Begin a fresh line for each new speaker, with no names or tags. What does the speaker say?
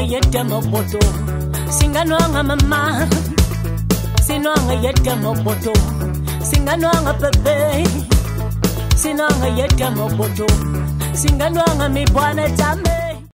yedwa moboto singanwanga mama. Sinwanga yedwa moboto singanwanga bebe sinwanga yedwa moboto singanwanga mibwana tame